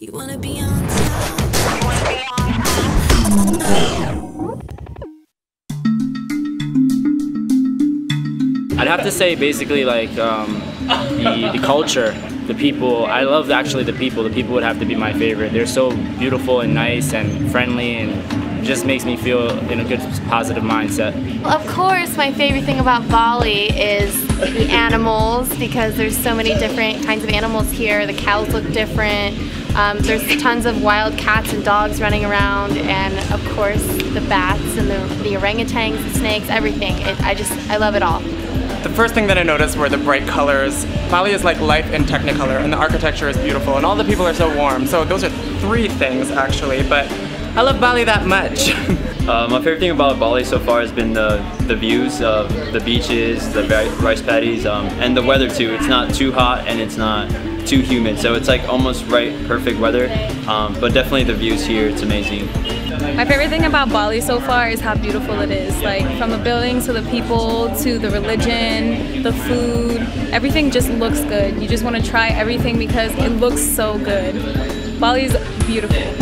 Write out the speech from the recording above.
You wanna be on top. I'd have to say basically like um, the, the culture, the people. I love actually the people. The people would have to be my favorite. They're so beautiful and nice and friendly and just makes me feel in a good positive mindset. Of course, my favorite thing about Bali is the animals because there's so many different kinds of animals here. The cows look different. Um, there's tons of wild cats and dogs running around, and of course the bats and the, the orangutans, the snakes, everything. It, I just I love it all. The first thing that I noticed were the bright colors. Bali is like life in Technicolor, and the architecture is beautiful, and all the people are so warm. So those are three things actually, but I love Bali that much. Uh, my favorite thing about Bali so far has been the, the views of the beaches, the rice paddies, um, and the weather too. It's not too hot and it's not too humid, so it's like almost right, perfect weather. Um, but definitely the views here, it's amazing. My favorite thing about Bali so far is how beautiful it is. Like from the buildings to the people to the religion, the food, everything just looks good. You just want to try everything because it looks so good. Bali is beautiful.